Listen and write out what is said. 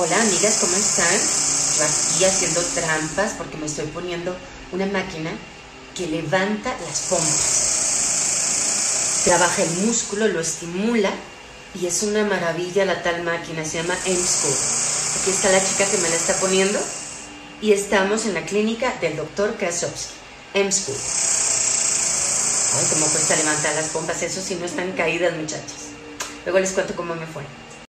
Hola amigas, ¿cómo están? Yo aquí haciendo trampas porque me estoy poniendo una máquina que levanta las pompas. Trabaja el músculo, lo estimula y es una maravilla la tal máquina, se llama M-School. Aquí está la chica que me la está poniendo y estamos en la clínica del doctor Krasovsky, M-School. Ay, cómo cuesta levantar las pompas, eso sí no están caídas muchachas. Luego les cuento cómo me fue.